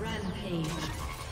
Rampage.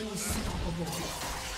Unstoppable.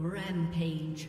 Rampage.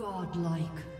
Godlike.